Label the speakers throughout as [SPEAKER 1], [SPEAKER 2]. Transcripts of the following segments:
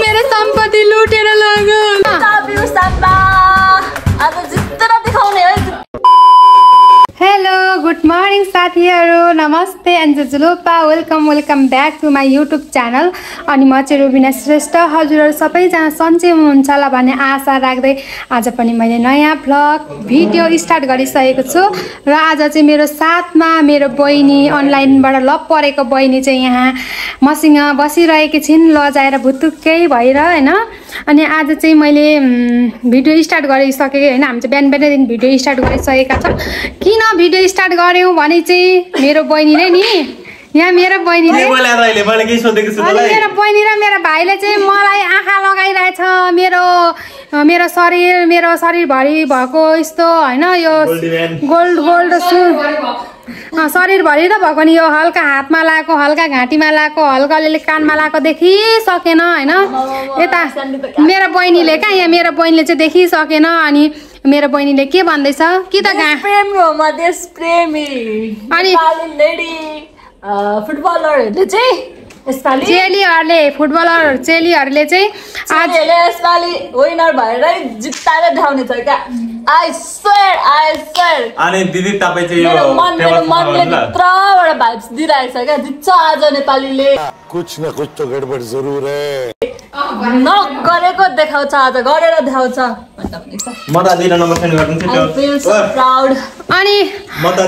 [SPEAKER 1] मेरो सम्पत्ति लुटेर लग्यो मर्निङ साथीहरू। नमस्ते एन्जुजुलोपा welcome welcome back to my YouTube channel अनि म चाहिँ रुबिना श्रेष्ठ। हजुरहरू सबैजना सन्चै हुनुहुन्छ होला भन्ने आशा राख्दै आज पनि मैले नयाँ भ्लग भिडियो स्टार्ट गरिसकेको छु। र आज चाहिँ मेरो साथमा मेरो बहिनी अनलाइनबाट लप परेको बहिनी चाहिँ यहाँ मसँग बसिरहेकी छिन्। लजाएर भुत्तुक्कै भएर होइन? अनि आज चाहिँ मैले भिडियो स्टार्ट गरिसकेँ। होइन हामी चाहिँ बिहान बिहानदेखि भिडियो स्टार्ट गरिसकेका छौँ। किन भिडियो स्टार्ट गऱ्यौँ भने चाहिँ मेरो बहिनीले नि यहाँ मेरो बहिनीले
[SPEAKER 2] के बोले अहिले मैले केही सोधेको छु
[SPEAKER 1] अनि
[SPEAKER 2] तँलाई
[SPEAKER 1] मेरो बहिनी र मेरो भाइले चाहिँ मलाई आँखा लगाइरहेछ मेरो मेरो शरीर मेरो शरीरभरि भएको यस्तो होइन यो
[SPEAKER 2] गोल्डी।
[SPEAKER 1] गोल्ड गोल्ड सु शरीरभरि त भएको नि यो हल्का हातमा लगाएको हल्का घाँटीमा लगाएको हल्का अलिअलि कानमा लगाएको देखिसकेन होइन? यता मेरो बहिनीले कहाँ यहाँ मेरो बहिनीले चाहिँ देखिसकेन अनि मेरो बहिनीले के भन्दैछ? कि त
[SPEAKER 3] फुटबलरहरूले चाहिँ
[SPEAKER 1] चेलीहरूले फुटबलर चेलीहरूले चाहिँ आज
[SPEAKER 3] चेलीहरूले यसपालि विनर भएरै देखाउने छ क्या। आई स्वेयर आई स्वेयर
[SPEAKER 2] अनि दिदी तपाईँ चाहिँ यो
[SPEAKER 3] मेरो मन मेरो मनले भित्रबाट भाइब्स दिइरहेको छ क्या। जित्छ आज नेपालीले।
[SPEAKER 4] कुछ न कुछ तो गड़बड़ जरूर है।
[SPEAKER 3] नगरेको देखाउँछ आज गरेर देखाउँछ.
[SPEAKER 1] अनि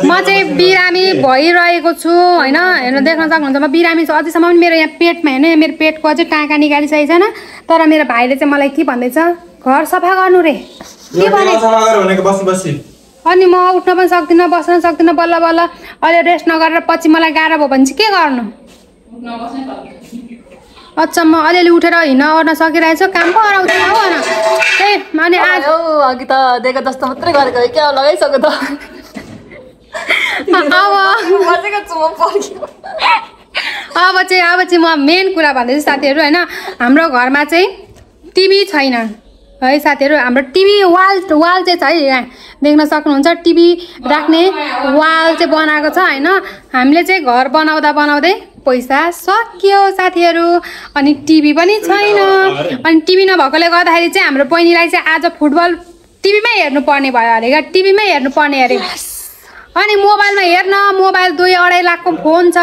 [SPEAKER 2] म
[SPEAKER 1] चाहिँ बिरामी भइरहेको छु होइन? हेर्नु देख्न सक्नुहुन्छ म बिरामी छु। अझैसम्म पनि मेरो यहाँ पेटमा हेर्नु यहाँ मेरो पेटको अझै टाँका निकालिसकेको छैन। तर मेरो भाइले चाहिँ मलाई के भन्दैछ? घर सफा गर्नु रे। अनि म उठ्न पनि सक्दिनँ बस्न पनि सक्दिनँ बल्ल बल्ल अहिले रेस्ट नगरेर पछि मलाई गाह्रो भयो भने चाहिँ के गर्नु? अच्छा म अलिअलि उठेर हिँड्न ओर्न सकिरहेको छु काम पो हराउँदैन हौ भन त्यही अनि आज
[SPEAKER 3] अघि त दिएको जस्तो मात्रै गरेको हो क्या लगाइसक्यो त।
[SPEAKER 1] अब। चाहिँ अब चाहिँ म मेन कुरा भन्दैछु साथीहरू होइन? हाम्रो घरमा चाहिँ टिभी छैन है साथीहरू हाम्रो टिभी वाल वाल चाहिँ छ है यहाँ देख्न सक्नुहुन्छ। टिभी राख्ने वाल चाहिँ बनाएको छ होइन। हामीले चाहिँ घर बनाउँदा बनाउँदै पैसा सकियो साथीहरू। अनि टिभी पनि छैन। अनि टिभी नभएकोले गर्दाखेरि चाहिँ हाम्रो बहिनीलाई चाहिँ आज फुटबल टिभीमै हेर्नु पर्ने भयो अरे क्या? टिभीमै हेर्नु पर्ने अरे। अनि मोबाइलमा हेर्न मोबाइल दुई अढाई लाखको फोन छ।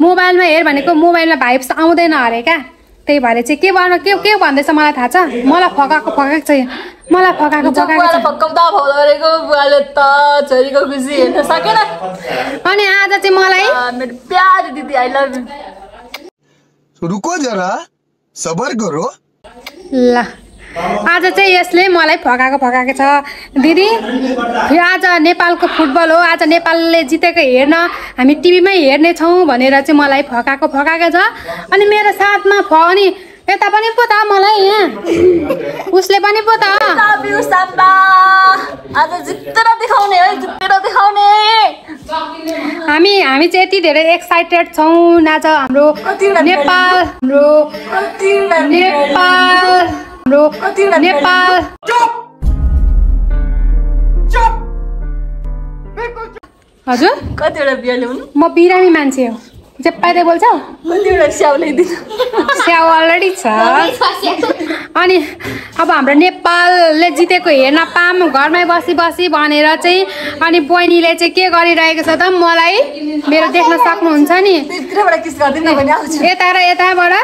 [SPEAKER 1] मोबाइलमा हेर भनेको मोबाइलमा भाइब्स आउँदैन अरे क्या? त्यही भएर चाहिँ के गर्नु के के भन्दैछ मलाई थाहा छ? मलाई फकाएको फकाएको छ। मलाई फकाएको फकाएको अनि आज चाहिँ मलाई
[SPEAKER 3] आ, मेरो प्यारी दिदी आई लभ यु
[SPEAKER 4] रुको जरा सबर करो
[SPEAKER 1] ल। आज चाहिँ यसले मलाई फकाएको फकाएको छ। दिदी यो आज नेपालको फुटबल हो। आज नेपालले जितेको हेर्न हामी टिभीमै हेर्नेछौँ भनेर चाहिँ मलाई फकाएको फकाएको छ। अनि मेरो साथमा फ अनि यता पनि पो त मलाई यहाँ। उसले पनि पो त। हामी हामी चाहिँ यति धेरै एक्साइटेड छौँ। आज हाम्रो नेपाल हाम्रो नेपाल। हाम्रो नेपाल हजुर?
[SPEAKER 3] कतिवटा बिहा ल्याउनु?
[SPEAKER 1] म बिरामी मान्छे हो। जे पाइदै बोल्छौ?
[SPEAKER 3] कतिवटा स्याउ ल्याइदिनु?
[SPEAKER 1] स्याउ अलरेडी छ। अनि अब हाम्रो नेपालले जितेको हेर्न पाम घरमै बसी बसी भनेर चाहिँ अनि बहिनीले चाहिँ के गरिरहेको छ त मलाई मेरो देख्न सक्नुहुन्छ नि। यता र यताबाट।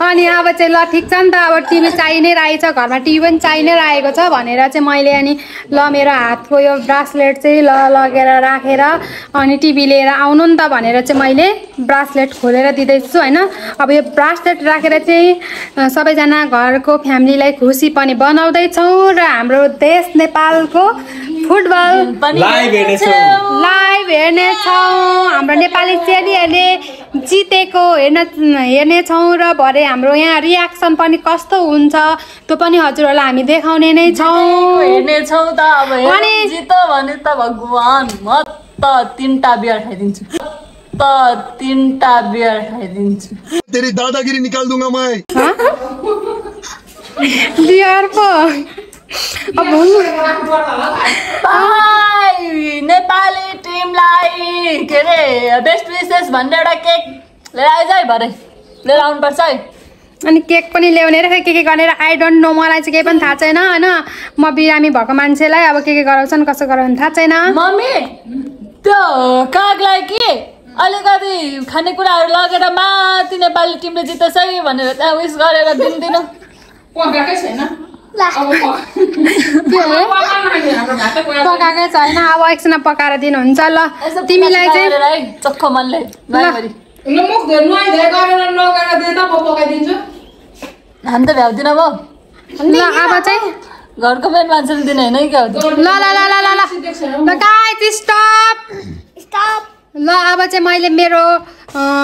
[SPEAKER 1] अनि अब चाहिँ ल ठिक छ नि त अब टिभी चाहिइ नै रहेछ घरमा टिभी पनि चाहिइ नै रहेको छ भनेर चाहिँ मैले अनि ल मेरो हातको यो ब्रासलेट चाहिँ ल लगेर राखेर अनि टिभी लिएर आउनु नि त भनेर चाहिँ मैले ब्रासलेट खोलेर दिँदैछु होइन? अब यो ब्रासलेट राखेर चाहिँ सबैजना घरको फ्यामिलीलाई खुसी पनि बनाउँदैछौँ र हाम्रो देश नेपालको फुटबल।
[SPEAKER 2] लाइभ हेर्नेछु।
[SPEAKER 1] हाम्रो नेपाली चेलीहरूले जितेको हेर्न हेर्नेछौँ र भरे हाम्रो यहाँ रियाक्सन पनि कस्तो हुन्छ त्यो पनि हजुरहरूलाई हामी देखाउने नै छौँ।
[SPEAKER 3] हेर्नेछौ त अब जितो भने त भगवान् म त तिनवटा बियर खाइदिन्छु। त तिनवटा बियर खाइदिन्छु।
[SPEAKER 4] तेरी दादागिरी निकाल दूंगा मैं।
[SPEAKER 1] बिहार पो। अब
[SPEAKER 3] नेपाली टिम टिमलाई के अरे बेस्ट विसेस भनेर एउटा केक लिएर आइज है भरे। लिएर आउनुपर्छ है।
[SPEAKER 1] अनि केक पनि ल्याउने र के के गर्ने र आई डोन्ट नो मलाई चाहिँ केही पनि थाहा छैन होइन? म बिरामी भएको मान्छेलाई अब के के गराउँछन् कसो गराउँछन् थाहा छैन।
[SPEAKER 3] मम्मी त्यो कागलाई कि? अलिकति खानेकुराहरू लगेर माथि नेपाली टिमले जित्छ है भनेर त्यहाँ उयस गरेर दिन्दिनँ
[SPEAKER 5] पकाएकै छैन?
[SPEAKER 1] पकाएकै छैन अब एकछिन पकाएर दिनुहुन्छ ल। तिमीलाई चाहिँ
[SPEAKER 3] चक्खो मनले हामी त भ्याउँदिनँ म
[SPEAKER 1] ल अब चाहिँ
[SPEAKER 3] घरको मेन मान्छेले दिने होइन हो
[SPEAKER 1] ल ल ल ल ल ल। ल गाइस स्टप ल अब चाहिँ मैले मेरो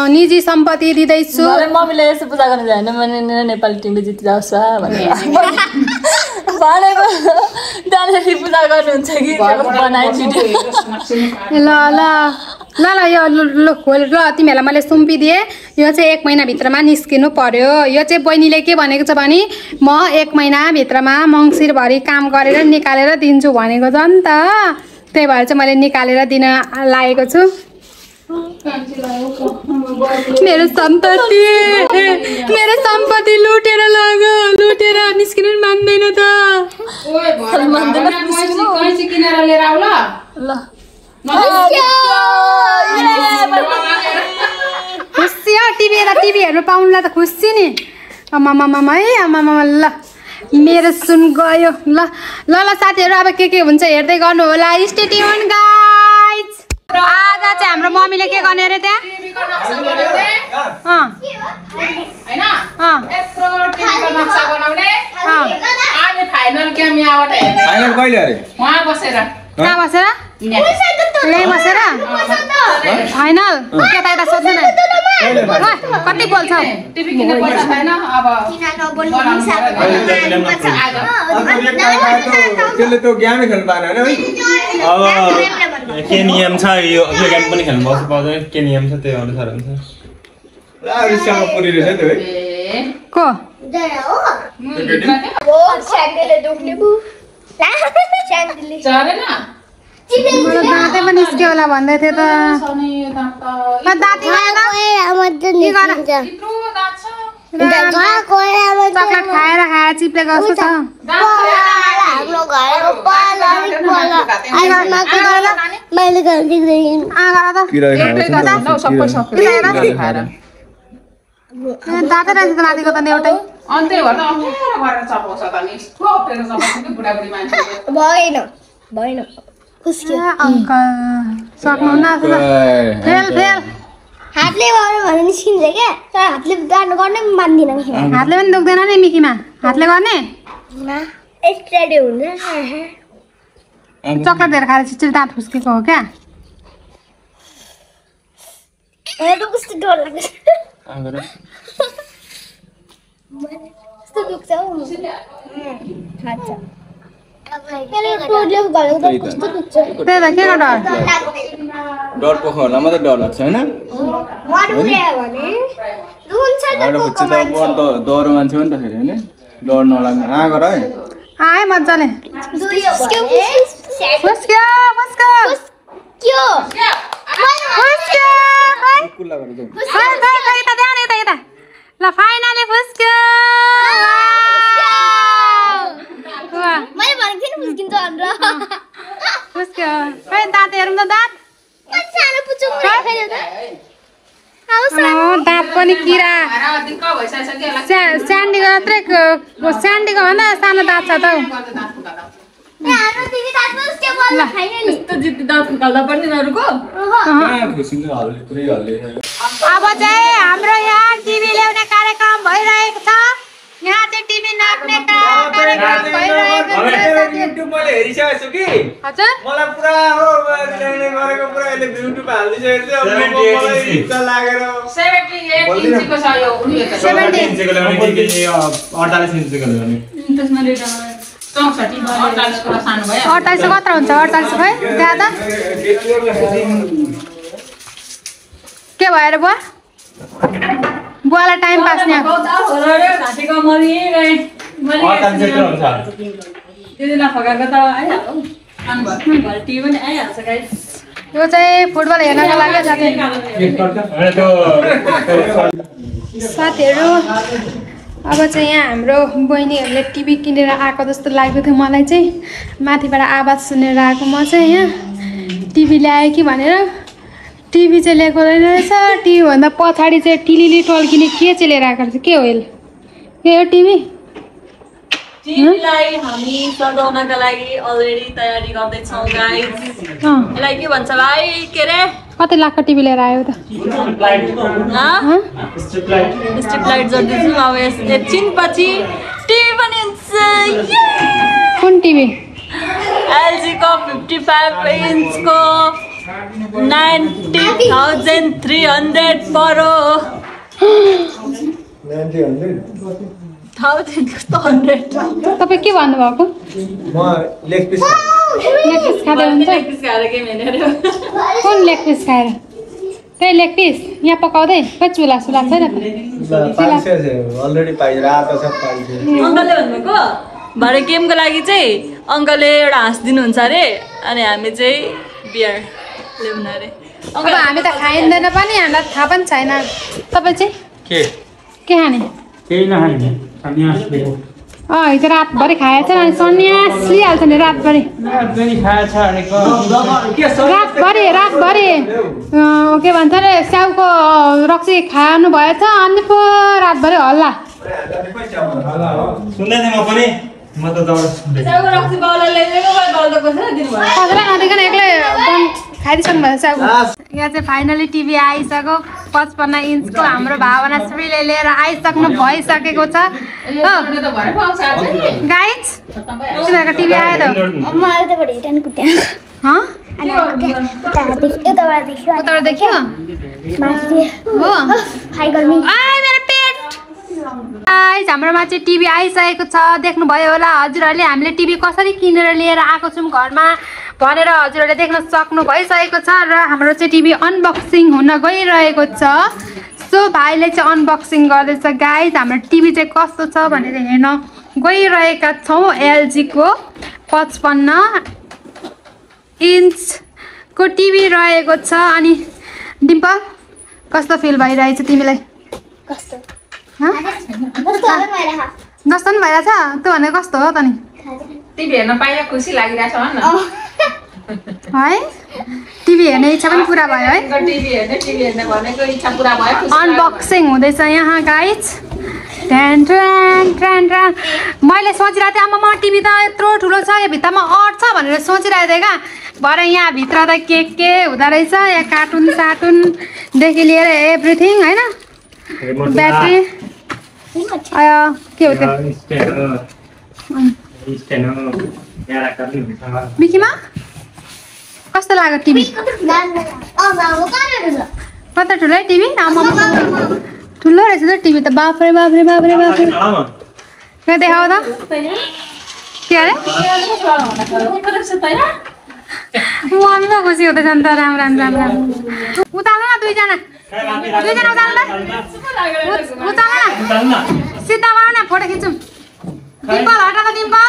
[SPEAKER 1] निजी सम्पत्ति दिँदैछु।
[SPEAKER 3] मम्मीले यसो पूजा गर्नु जाएन भने नेपाली टिमले जितिजाओस् भनेर। भनेको त्यहाँनिर पूजा गर्नुहुन्छ कि
[SPEAKER 1] ल ल। ल ल यो लु लु खोल ल तिमीहरूलाई मैले सुम्पिदिएँ। यो चाहिँ एक महिनाभित्रमा निस्किनु पर्यो। यो चाहिँ बहिनीले के भनेको छ भने म एक महिनाभित्रमा मङ्सिरभरि काम गरेर निकालेर दिन्छु भनेको छ नि त। त्यही भएर चाहिँ मैले निकालेर दिन लागेको छु। मेरो सम्पत्ति मेरो सम्पत्ति लुटेर लग लुटेर निस्किनु मान्दैन त खुसी हो टिभी यता टिभी हेर्नु पाउनुलाई त खुसी नि आमामामा है आमामामा ल। मेरो सुन गयो ल। ल ल साथीहरू अब के के हुन्छ हेर्दै गर्नु होला। स्टेडियम गाइज आज चाहिँ हाम्रो मम्मीले के गर्ने अरे त्यहाँ
[SPEAKER 2] कहिले अरे
[SPEAKER 5] बसेर
[SPEAKER 1] कहाँ बसेर यहीँ बसेर फाइनल यता यता सोध्नु न कति बोल्छौ
[SPEAKER 5] टिभी किन्ने पैसा छैन अब
[SPEAKER 2] त्यसले त गेमै खेल्नु पाएन के नियम छ यो यो गेम पनि खेल्नु पाउँछ पाउँदैन के नियम छ त्यही अनुसार हुन्छ
[SPEAKER 1] को दाँतै पनि निस्क्यो होला भन्दै थियो त चक्लेट खाएर खाएर चिप्लेको जस्तो छ
[SPEAKER 6] घर
[SPEAKER 1] गर त
[SPEAKER 2] किरा
[SPEAKER 5] नौ सबै सबै खाएर
[SPEAKER 1] ए, दाँतै रहेछ त माथिको त एउटै।
[SPEAKER 5] अनि त्यही भएर त अप्ठ्यारो गरेर चपाउँछ त नि। यस्तो अप्ठ्यारो चपाउँछ कि बुढाबुढी मान्छेले।
[SPEAKER 6] भएन। भएन। खुस्क्यो
[SPEAKER 1] ए, अङ्कल सक्नुहुन्न जस्तो छ। Fail fail.
[SPEAKER 6] हातले गर्यो भने निस्किन्छ क्या। तर हातले गाड्नु गर्नै मान्दिनँ।
[SPEAKER 1] हातले पनि दुख्दैन नि मिकीमा। हातले गर्ने? चक्लेट धेरै खाएर छिटो दाँत फुस्केको हो क्या?
[SPEAKER 6] कस्तो डर लाग्छ? कस्तो दुख्छ
[SPEAKER 1] त्यही त के डर
[SPEAKER 2] डर पोखरलाई मात्रै डर लाग्छ होइन? डरो मान्छे हो नि त फेरि होइन? डर नलाग्ने। आ गर है।
[SPEAKER 1] आएँ मजाले ल फाइनली फुस्क्यो खै दाँत हेरौँ त दाँत दाँत पनि किरा। स्यान्डीको मात्रै क- स्यान्डीको भन्दा सानो दाँत छ त अब चाहिँ हाम्रो यहाँ टिभी ल्याउने कार्यक्रम भइरहेको छ। यहाँ चाहिँ टिभी नाप्ने का- कार्यक्रम भइरहेको छ।
[SPEAKER 2] युट्युब मैले हेरिसकेको छु कि?
[SPEAKER 1] हजुर।
[SPEAKER 2] मलाई पुरा हो ल्याउने गरेको पुरा यसले युट्युब छ। मलाई इच्छा लागेर।
[SPEAKER 5] 78 इन्चीको छ यो उयो त।
[SPEAKER 2] अडचालिस इन्चको ल्याउने
[SPEAKER 3] त्यसमा रेट
[SPEAKER 5] 64 48 कुरा सानो भयो।
[SPEAKER 1] अडचालिस सौ कत्रो हुन्छ अडचालिस त्यहाँ त के भएर बुवा? बुवालाई टाइम पास यो चाहिँ फुटबल हेर्नको लागि साथीहरू अब चाहिँ यहाँ हाम्रो बहिनीहरूले टिभी किनेर आएको जस्तो लागेको थियो मलाई चाहिँ। माथिबाट आवाज सुनेर आएको म चाहिँ यहाँ। टिभी ल्याएँ कि भनेर। टिभी चाहिँ ल्याएको रहेन रहेछ। टिभीभन्दा पछाडि चाहिँ टिलिली टल्किने के चाहिँ लिएर आएको रहेछ? के हो यसले? के हो टिभी?
[SPEAKER 3] टिभीलाई हामी सजाउनका लागि अलरेडी तयारी गर्दैछौँ गाइज
[SPEAKER 1] अँ।
[SPEAKER 3] यसलाई के भन्छ भाइ? के अरे
[SPEAKER 1] कति लाखको टिभी लिएर आयो त?
[SPEAKER 3] हँ? स्ट्रिप लाइट जोडिदिन्छौँ अब यस एकछिनपछि टिभी पनि हुन्छ ये!
[SPEAKER 1] कुन टिभी?
[SPEAKER 3] एलजीको फिफ्टी फाइभ इन्चको नाइन्टी थाउजन्ड थ्री हन्ड्रेड परो
[SPEAKER 1] तपाईँ के भन्नुभएको?
[SPEAKER 2] म लेग पिस
[SPEAKER 1] लेग पिस खाँदै हुन्छ
[SPEAKER 3] खाएर के हेरेर
[SPEAKER 1] कुन लेग पिस खाएर? त्यही लेग पिस यहाँ पकाउँदै? खोइ चुला सुला छैन
[SPEAKER 3] भरे गेमको लागि चाहिँ अङ्कलले एउटा हाँस दिनुहुन्छ अरे अनि हामी चाहिँ बियर ल्याउनु अरे।
[SPEAKER 1] अब हामी त खाइँदैन पनि हामीलाई थाहा पनि छैन। तपाईँ चाहिँ?
[SPEAKER 2] के?
[SPEAKER 1] के खाने?
[SPEAKER 7] केही नखाने। सन्यासले
[SPEAKER 1] अँ हिजो रातभरि खाएछ अनि सन्यास लिइहाल्छ नि रातभरि। रातभरि रातभरि के भन्छ अरे स्याउको रक्सी खानु भएछ अनि पो रातभरि हल्ला
[SPEAKER 2] सुन्दै थिएँ म पनि। म त दौड सुन्दै
[SPEAKER 3] स्याउको रक्सी बाउलाई ल्याइदिएको भए बाउ त कसरी
[SPEAKER 1] नदिकन एक्लै भएको स्याउको यहाँ चाहिँ फाइनली टिभी आइसक्यो पचपन्न इन्चको हाम्रो भावना श्रीले लिएर आइसक्नु भइसकेको छ। गाइज तिनीहरूको टिभी आयो त उताबाट देखियो
[SPEAKER 6] माथि
[SPEAKER 1] हो
[SPEAKER 6] हाई गर्मी
[SPEAKER 1] आइ मेरो पेट गाइज हाम्रोमा चाहिँ टिभी आइसकेको छ। देख्नुभयो होला हजुरहरूले हामीले टिभी कसरी किनेर लिएर आएको छौँ घरमा भनेर हजुरहरूले देख्न सक्नु भइसकेको छ र हाम्रो चाहिँ टिभी अनबक्सिङ हुन गइरहेको छ। सो भाइले चाहिँ अनबक्सिङ गर्दैछ। गाइज हाम्रो टिभी चाहिँ कस्तो छ भनेर हेर्न गइरहेका छौँ एलजीको पचपन्न इन्चको टिभी रहेको छ। अनि डिम्पल कस्तो फिल भइरहेछ तिमीलाई?
[SPEAKER 6] कस्तो?
[SPEAKER 1] जस्तो पनि भइरहेछ त्यो भनेको कस्तो हो त नि?
[SPEAKER 5] टिभी हेर्न पाइए खुसी लागिरहेछ भन न।
[SPEAKER 1] है? टिभी हेर्ने इच्छा पनि पुरा भयो है।
[SPEAKER 5] टिभी हेर्ने टिभी हेर्ने भनेको इच्छा पुरा भयो खुसी लाग्यो।
[SPEAKER 1] अनबक्सिङ हुँदैछ यहाँ गाइज ट्यान ट्यान ट्यान ट्यान। मैले सोचिरहेको थिएँ आमा टिभी त यत्रो ठुलो छ यो भित्तामा अट्छ भनेर सोचिरहेको थिएँ क्या। भरे यहाँभित्र त के के हुँदो रहेछ? यहाँ कार्टुन सार्टुनदेखि लिएर एभ्रिथिङ होइन? ब्याट्री आयो के हो त्यो बिकीमा कस्तो लाग्यो टिभी कता ठुलो है टिभी आमा ठुलो रहेछ त टिभी त बाफ्रे बाफ्रे बाफ्रे बाफ्रे कहाँ देखाऊ त के अरे मम्मी खुसी हुँदैछ नि त राम राम राम राम। उताल्नु न दुईजना। दुईजना उताल्नु त। उत- उताल्नु न। सिधा भन फोटो खिचौँ डिम्पल हटा त डिम्पल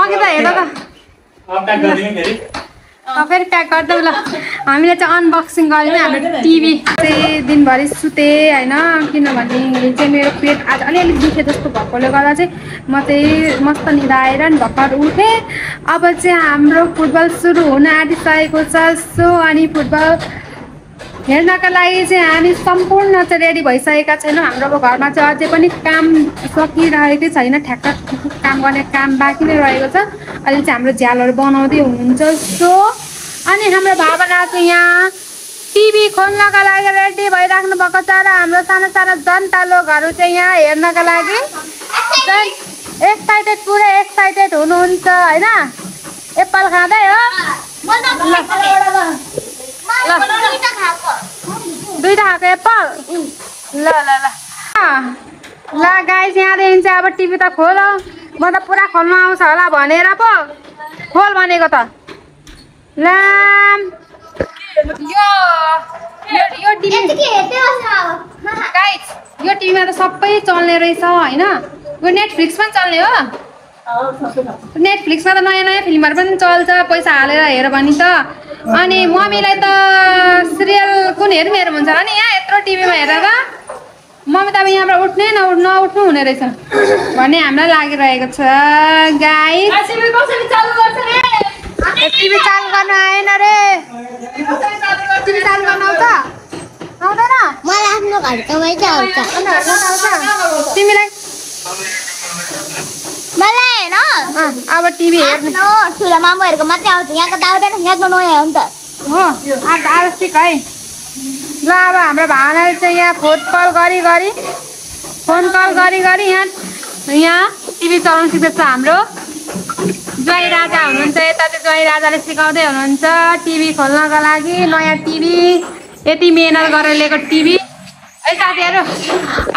[SPEAKER 1] अघि त हेर त। फेरि प्याक गरिदेऊ ल। हामीले चाहिँ अनबक्सिङ गऱ्यौँ हाम्रो टिभी। चाहिँ दिनभरि सुतेँ होइन? किनभने चाहिँ मेरो पेट आज अलिअलि दुखे जस्तो भएकोले गर्दा चाहिँ म चाहिँ मस्त निदा आएर नि भर्खर उठेँ। अब चाहिँ हाम्रो फुटबल सुरु हुन आँटिसकेको छ। सो अनि फुटबल हेर्नका लागि चाहिँ हामी सम्पूर्ण चाहिँ रेडी भइसकेका छैनौँ। हाम्रो अब घरमा चाहिँ अझै पनि काम सकिरहेकै छैन। ठ्याक्क काम गर्ने काम बाँकी नै रहेको छ। अहिले चाहिँ हाम्रो झ्यालहरू बनाउँदै हुनुहुन्छ सो अनि हाम्रो भावना चाहिँ यहाँ टिभी खोल्नका लागि रेडी भइराख्नु भएको छ र हाम्रो सानो सानो जनता लोकहरू चाहिँ यहाँ हेर्नका लागि एक्साइटेड पुरै एक्साइटेड हुनुहुन्छ होइन? एप्पल खाँदै हो? दुइटा खाएको एप्पल। ल ल ल। ल गाई यहाँदेखि चाहिँ अब टिभी त खोल म त पुरा खोल्नु आउँछ होला भनेर पो। खोल भनेको त। लाम यो यो- यो टिभी। यो टिभीमा त सबै चल्ने रहेछ होइन? यो नेटफ्लिक्स पनि चल्ने हो। नेटफ्लिक्समा त नयाँ नयाँ फिल्महरू पनि चल्छ पैसा हालेर हेर भने त। अनि मम्मीलाई त सिरियल कुन हेरौँ हेरौँ हुन्छ अनि यहाँ यत्रो टिभीमा हेरेर मम्मी त अब यहाँबाट उठ्नै नउठ नउठ्नु हुने रहेछ। भन्ने हामीलाई लागिरहेको छ गाई
[SPEAKER 3] टिभी कसरी चालु गर्छ रे?
[SPEAKER 1] टिभी चालु गर्नु आएन रे। टिभी चालु गर्नु आउँछ? आउँदैन?
[SPEAKER 6] मलाई आफ्नो आउँछ।
[SPEAKER 1] तिमीलाई
[SPEAKER 6] मलाई होइन
[SPEAKER 1] अब टिभी हेर्ने
[SPEAKER 6] ठुलो मामुहरूको मात्रै आउँछ यहाँको आउँदैन यहाँको नयाँ हो नि त
[SPEAKER 1] हो आज आवश्यक है ल अब हाम्रो भावनाले चाहिँ यहाँ फोन कल गरी गरी फोन कल गरी गरी यहाँ यहाँ टिभी चलाउनु सिक्दैछ हाम्रो ज्वाइँ राजा हुनुहुन्छ यता चाहिँ ज्वाइँ राजाले सिकाउँदै हुनुहुन्छ टिभी खोल्नको लागि नयाँ टिभी यति मिहिनेत गरेर लिएको टिभी है साथीहरू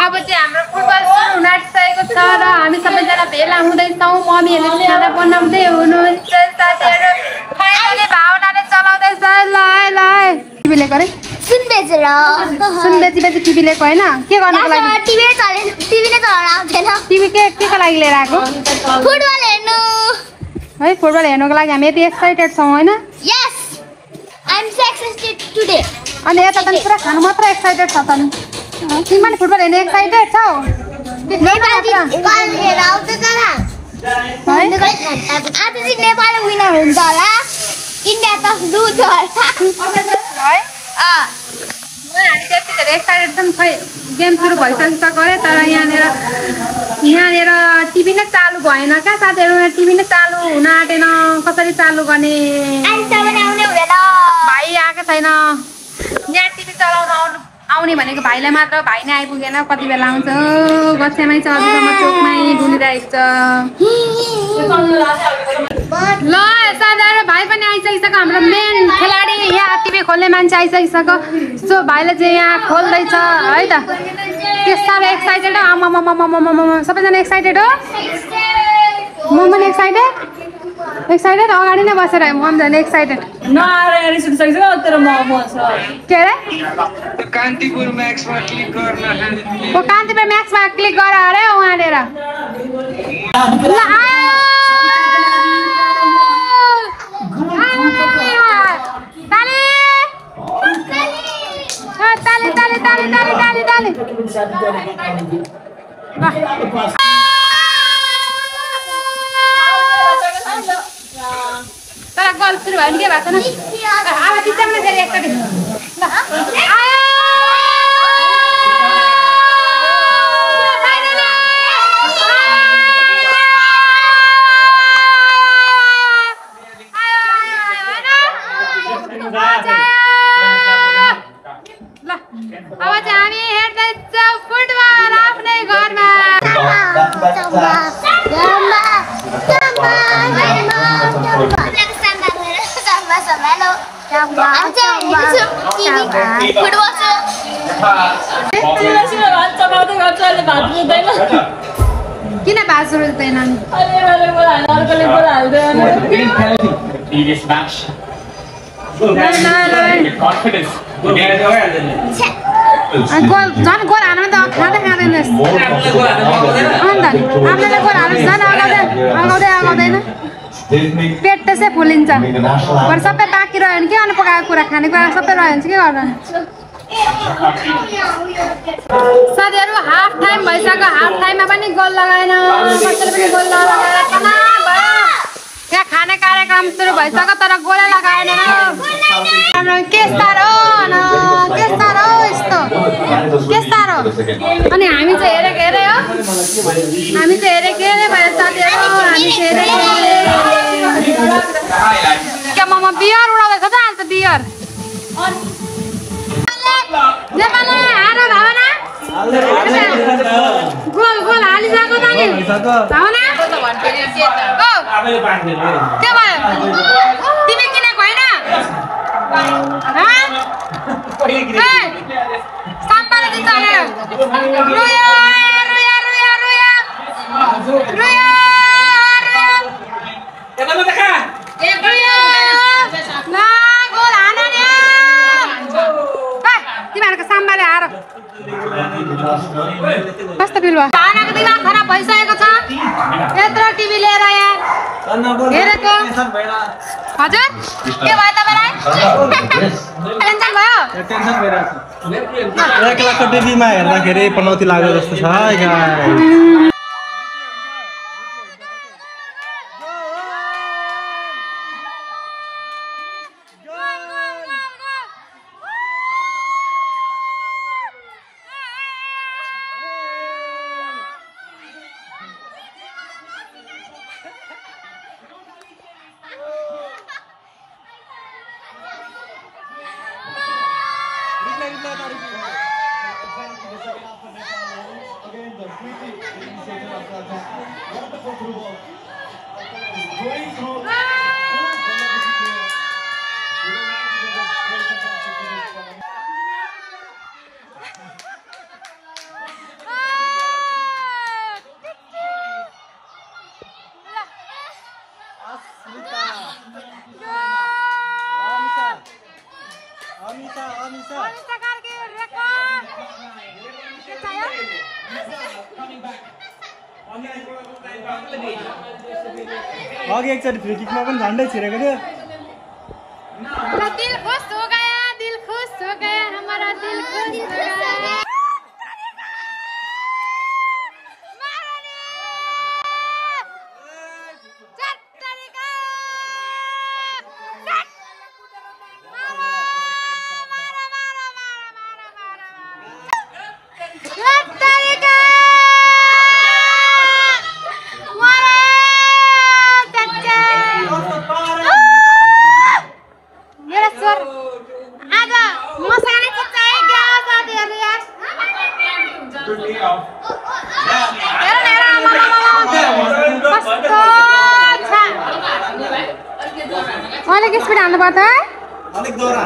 [SPEAKER 1] अब चाहिँ हाम्रो फुटबल सुरु हुन आँटिसकेको छ र हामी सबैजना भेला हुँदैछौँ। मम्मीहरूले खाना बनाउँदै हुनुहुन्छ साथीहरू फाइनली भावनाले चलाउँदैछ ल है ल है। टिभी लिएको अरे
[SPEAKER 6] सुन बेचेर
[SPEAKER 1] सुन बेची बेची टिभी लिएको होइन के गर्नको लागि?
[SPEAKER 6] टिभी चले टिभी नै चलाउन
[SPEAKER 1] टिभी के के को लागि लिएर आएको?
[SPEAKER 6] फुटबल हेर्नु।
[SPEAKER 1] है फुटबल हेर्नुको लागि हामी यति एक्साइटेड छौँ होइन?
[SPEAKER 6] Yes I'm so excited today
[SPEAKER 1] अनि यता त पुरा खानु मात्र एक्साइटेड छ त नि। तिमी पनि फुटबल
[SPEAKER 6] आउँछ तर।
[SPEAKER 1] है?
[SPEAKER 6] आज चाहिँ नेपाल विनर हुन्छ होला। इन्डिया त लुज होला।
[SPEAKER 1] है?
[SPEAKER 6] अँ,
[SPEAKER 1] हामी त्यतिखेर एक्साइटेड खै गेम सुरु भइसकिसक्यो तर यहाँनिर यहाँनिर टिभी नै चालु भएन क्या साथीहरू टिभी नै चालु हुन आँटेन। कसरी चालु गर्ने? भाइ आएको छैन। यहाँ टिभी चलाउन आउनु आउने भनेको भाइलाई मात्र भाइ नै आइपुगेन। कति बेला आउँछ? गछ्यामै छ चोकमै डुलिरहेको छ। ल साथीहरू भाइ पनि आइसकिसक्यो हाम्रो मेन खेलाडी। यहाँ टिभी खोल्ने मान्छे आइसकिसक्यो। सो भाइले चाहिँ यहाँ खोल्दैछ है त? के साह्रो एक्साइटेड हो। आमामामामामामा सबैजना एक्साइटेड हो? म पनि एक्साइटेड एक्साइटेड अगाडि नै बसेर म पनि झन् एक्साइटेड
[SPEAKER 3] नआएर यहाँ रिस उठिसकेको छ तर म म छ
[SPEAKER 1] के अरे?
[SPEAKER 8] कान्तिपुर म्याक्समा क्लिक गर्न
[SPEAKER 1] ओ कान्तिपुर म्याक्समा क्लिक गर अरे! ताली! ताली, ताली, ताली, ताली, ताली, गल सुरु भयो भने के भएको छैन अब चित्तमा फेरि एकचोटि
[SPEAKER 3] हाल्दैन
[SPEAKER 2] Previous match.
[SPEAKER 1] झन् गोल हाल्नु त अन्त आफूले गोल हाल्नु झन् अगाउँदै अगाउँदै अगाउँदैन पेट त्यसै फुलिन्छ। भरे सबै बाँकी रह्यो भने के गर्नु पकाएको कुरा खानेकुरा सबै रह्यो भने चाहिँ के गर्नु साथीहरू हाफ टाइम भइसक्यो हाफ टाइममा पनि गोल लगाएन कसैले पनि गोल लगाएर यहाँ खाने कार्यक्रम सुरु भइसक्यो तर गोलै लगाएन हाम्रो के साह्रो न के साह्रो यस्तो। के साह्रो अनि हामी चाहिँ हेरेको हेरे हो। हामी चाहिँ हेरेको हेरे भयो साथीहरू हामी चाहिँ हेरेको क्या ममा बियर उडाउँदैछ त अन्त बियर? नेपालमा हार भावना। गोल गोल हालिसक्यो त नि। के भयो तिमी किनेको होइन हँ? ए, साम्बाले दिन्छ अरे। रुयो, रुयो, रुयो, रुयो। रुयो, रुयो। रुयो। ल, गोल हान नि। ए, तिमीहरूको साम्बाले हार कस्तो दिमाग खराब भइसकेको छ यत्रो टिभी लिएर हजुर के भयो तपाईँलाई टेन्सन भयो
[SPEAKER 2] एक लाखको टिभीमा हेर्दाखेरि पनौती लाग्यो जस्तो छ है guys। अघि एकचोटि फ्री किकमा पनि झन्डै छिरेको थियो
[SPEAKER 1] दिल खुश हो गया दिल खुश हो गया हमारा दिल खुश हो गया मेरो स्वर आज मसाले चाहिँ क्या साथीहरू यार हेर न, हेर न, मलाई, मलाई, कस्तो छ अलिक स्पिड हाल्नु पर्छ। है
[SPEAKER 2] अलिक दोहोरो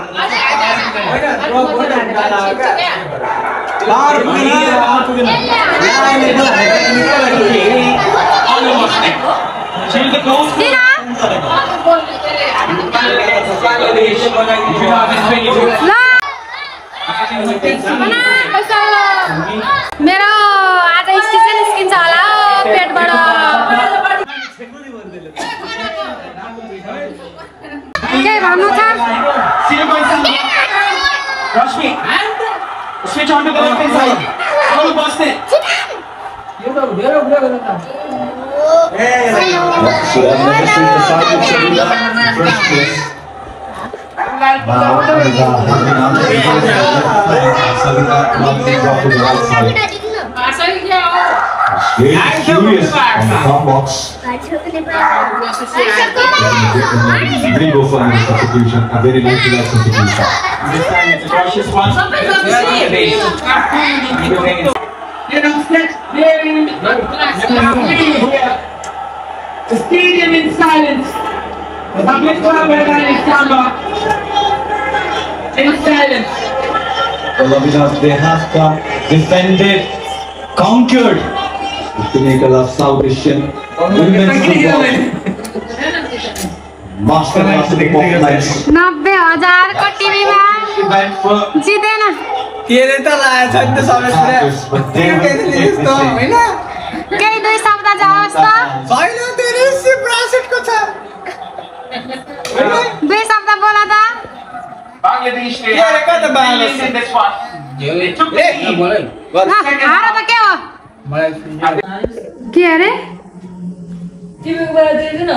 [SPEAKER 1] किन ल। बना, पैसा ल। मेरो आज स्टिच निस्किन्छ होला। हो पेटबाट। केही भन्नु छ
[SPEAKER 8] Rashmi, switch on to the left hand side. All bust it.
[SPEAKER 4] Very go Drigo Franz substitution, a very lengthy
[SPEAKER 8] last You The stadium in silence. The public in samba. In silence.
[SPEAKER 4] The Lavinas, they have come, defended, conquered. The pinnacle of salvation. Women's football. Masterclass of performance.
[SPEAKER 1] नब्बे हजारको टिभीमा
[SPEAKER 4] Event for
[SPEAKER 1] जितेन
[SPEAKER 2] के अरे त लागेको छ नि त सबै
[SPEAKER 4] but they were
[SPEAKER 2] यस्तो होइन
[SPEAKER 1] केही दुई शब्द जाओस् त
[SPEAKER 2] छैन त्यो रेसी ब्रासेटको छ
[SPEAKER 1] दुई शब्द बोला त
[SPEAKER 8] Bangladesh, they
[SPEAKER 2] Yeah,
[SPEAKER 8] have
[SPEAKER 2] they got the
[SPEAKER 8] been brilliant
[SPEAKER 2] balance.
[SPEAKER 8] in this one. They took the lead.
[SPEAKER 1] ल, हार त के हो के अरे
[SPEAKER 3] तिमीको बेला दिँदैन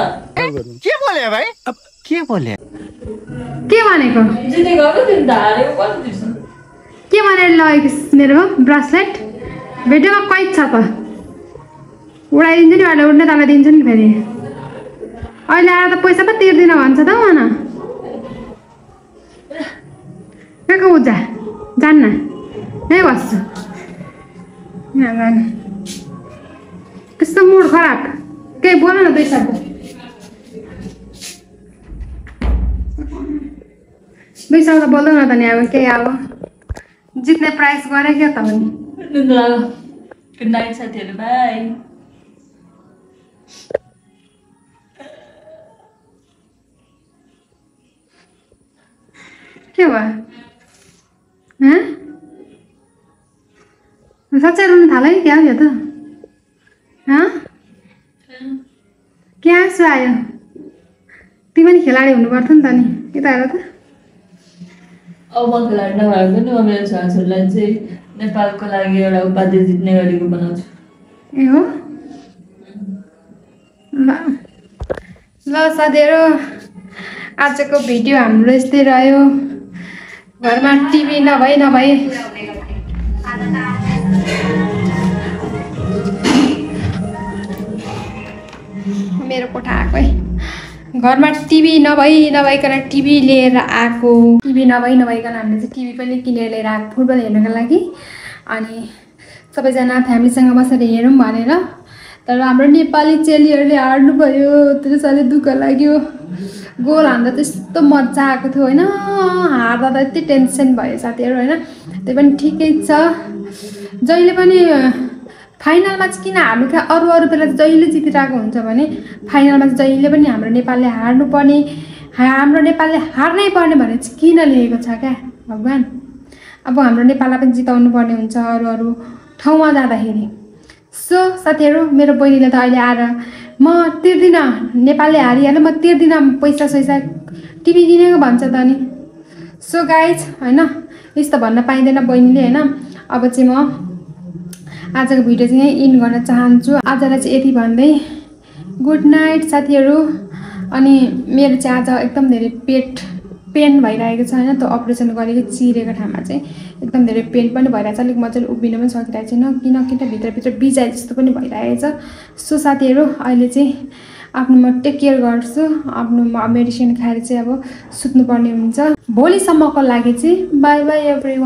[SPEAKER 2] के बोले भाइ? अब के बोले
[SPEAKER 1] के भनेको?
[SPEAKER 3] जितेको अब तिमी त हारेको कति दिन्छ
[SPEAKER 1] के भनेर लगेको मेरो ब्रासलेट? भेटेमा कैद छ त उडाइदिन्छु नि अहिले उड्ने तल दिन्छु नि फेरि। अहिले आएर त पैसा पो तिर्दिन भन्छ त भन कहाँको उजा? जान्न यहीँ बस्छु। जानु। कस्तो मुड खराब। केही बोल न दुई शब्द दुई शब्द बोल्दैन त नि अब केही अब जित्ने प्राइस गरे क्या त पनि
[SPEAKER 3] साथीहरू बाई
[SPEAKER 1] के भयो साँच्चै रुनु थाल्यो कि क्या हो यो त हँ जस्तो आयो? तिमी पनि खेलाडी हुनुपर्छ नि त नि। यता हेर त।
[SPEAKER 3] अब म खेलाडी नभए पनि म मेरो छोराछोरीलाई चाहिँ नेपालको लागि एउटा उपाधि जित्ने गरेको बनाउँछु।
[SPEAKER 1] ए हो? ल। ल साथीहरू आजको भिडियो हाम्रो यस्तै रह्यो। घरमा टिभी नभई नभई। है। घरमा टिभी नभई नभइकन टिभी लिएर आएको। टिभी नभई नभइकन हामीले चाहिँ टिभी पनि किनेर लिएर आएको फुटबल हेर्नको लागि। अनि सबैजना फ्यामिलीसँग बसेर हेरौँ भनेर। तर हाम्रो नेपाली चेलीहरूले हार्नु भयो त्यो साह्रै दुःख लाग्यो। गोल हान्दा त्यस्तो मजा आएको थियो होइन? हार्दा त यति टेन्सन भयो साथीहरू होइन? त्यो पनि ठिकै छ। जहिले पनि फाइनलमा चाहिँ किन हार्नु क्या अरू अरू बेला जहिले जितिरहेको हुन्छ भने फाइनलमा चाहिँ जहिले पनि हाम्रो नेपालले हार्नुपर्ने हाम्रो नेपालले हार्नै पर्ने भने चाहिँ किन लेखेको छ क्या भगवान्? अब हाम्रो नेपाललाई पनि जिताउनु पर्ने हुन्छ अरू अरू ठाउँमा जाँदाखेरि। सो साथीहरू मेरो बहिनीले त अहिले आएर म तिर्दिनँ नेपालले हारिहाल्यो म तिर्दिनँ पैसा सैसा टिभी किनेको भन्छ त नि। सो गाइज होइन यस्तो भन्न पाइँदैन बहिनीले होइन। अब चाहिँ म आजको भिडियो चाहिँ यहीँ इन गर्न चाहन्छु। आजलाई चाहिँ यति भन्दै गुड नाइट साथीहरू। अनि मेरो चाहिँ आज एकदम धेरै पेट पेन भइरहेको छ होइन त्यो अपरेसन गरेको चिरेको ठाउँमा चाहिँ एकदम धेरै पेन पनि भइरहेको छ। अलिक मजाले उभिन पनि सकिरहेको छैन किन किन भित्रभित्र बिजाए जस्तो पनि भइरहेको छ सो साथीहरू अहिले चाहिँ आफ्नो म टेक केयर गर्छु। आफ्नो म मेडिसिन खाएर चाहिँ अब सुत्नुपर्ने हुन्छ। भोलिसम्मको लागि चाहिँ बाई बाई एभ्री